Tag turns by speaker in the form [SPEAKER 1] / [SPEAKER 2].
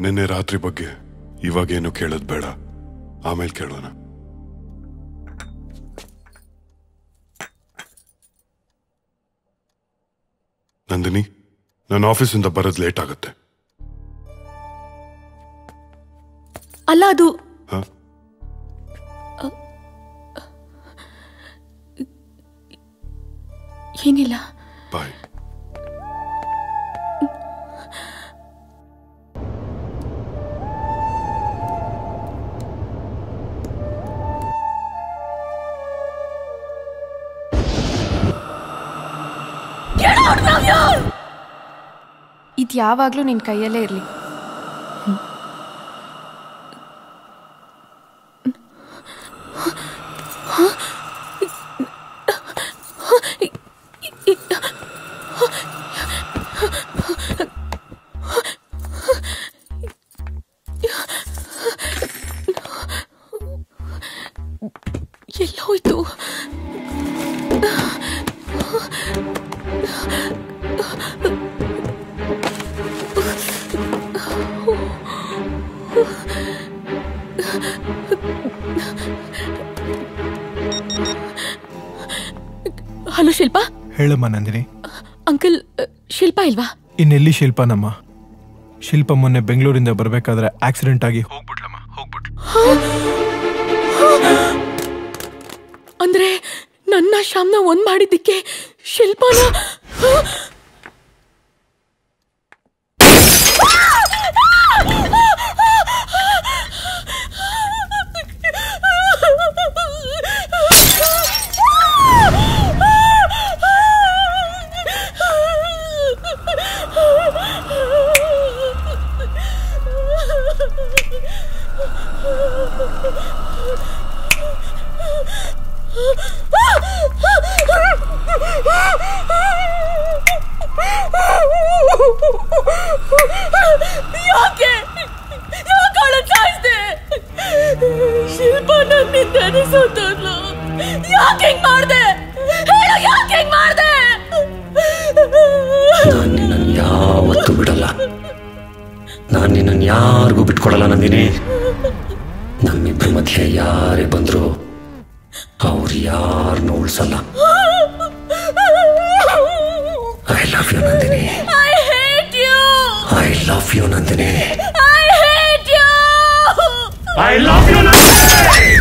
[SPEAKER 1] ನಿನ್ನೆ ರಾತ್ರಿ ಬಗ್ಗೆ ಇವಾಗೇನು ಕೇಳೋದ್ ಬೇಡ. ಆಮೇಲೆ ಕೇಳೋಣ. ನಂದಿನಿ? ನನ್ನ ಆಫೀಸಿಂದ ಬರೋದು ಲೇಟ್ ಆಗುತ್ತೆ.
[SPEAKER 2] ಅಲ್ಲ ಅದು? ಏನಿಲ್ಲ.
[SPEAKER 1] ಬಾಯ್.
[SPEAKER 3] ಇದು ಯಾವಾಗಲೂ ನಿನ್ನ ಕೈಯಲ್ಲೇ ಇರಲಿ
[SPEAKER 2] ಎಲ್ಲೋಯ್ತು ಹಲೋ ಶಿಲ್ಪಾ
[SPEAKER 4] ಹೇಳಮ್ಮ ನಂದಿನಿ.
[SPEAKER 2] ಅಂಕಲ್ ಶಿಲ್ಪಾ ಇಲ್ವಾ?
[SPEAKER 4] ಇನ್ನೆಲ್ಲಿ ಶಿಲ್ಪನಮ್ಮ ಶಿಲ್ಪ ಮೊನ್ನೆ ಬೆಂಗಳೂರಿಂದ ಬರಬೇಕಾದ್ರೆ ಆಕ್ಸಿಡೆಂಟ್ ಆಗಿ ಹೋಗ್ಬಿಟ್ಲಮ್ಮ ಹೋಗ್ಬಿಟ್
[SPEAKER 2] ಅಂದ್ರೆ ನನ್ನ ಶಾಮ್ನ ಒಂದ್ ಮಾಡಿದ್ದಕ್ಕೆ ಶಿಲ್ಪಾನ ಯಾಕೆ? ಯಾಕೆ ಶಿಲ್ಪ ನನ್ನಿಂದ ಸತ್ತೋದ್ಲು ಯಾಕೆ ಹಿಂಗ್ ಮಾಡ್ದೆ? ಹೇಳು, ಯಾಕೆ ಹಿಂಗ್ ಮಾಡ್ದೆ?
[SPEAKER 5] ನಾನು ನಿನ್ನನ್ನು ಯಾವತ್ತೂ ಬಿಡಲ್ಲ. ನಾನು ನಿನ್ನನ್ನು ಯಾರಿಗೂ ಬಿಟ್ಕೊಡಲ್ಲ ನಂದಿನಿ. ನಮ್ಮಿಬ್ಬರ ಮಧ್ಯೆ ಯಾರೇ ಬಂದ್ರು ಅವ್ರು ಯಾರನ್ನೂ ಉಳಿಸಲ್ಲ I love
[SPEAKER 2] you Nandini I
[SPEAKER 5] hate you I love
[SPEAKER 2] you Nandini I
[SPEAKER 5] hate you I love you next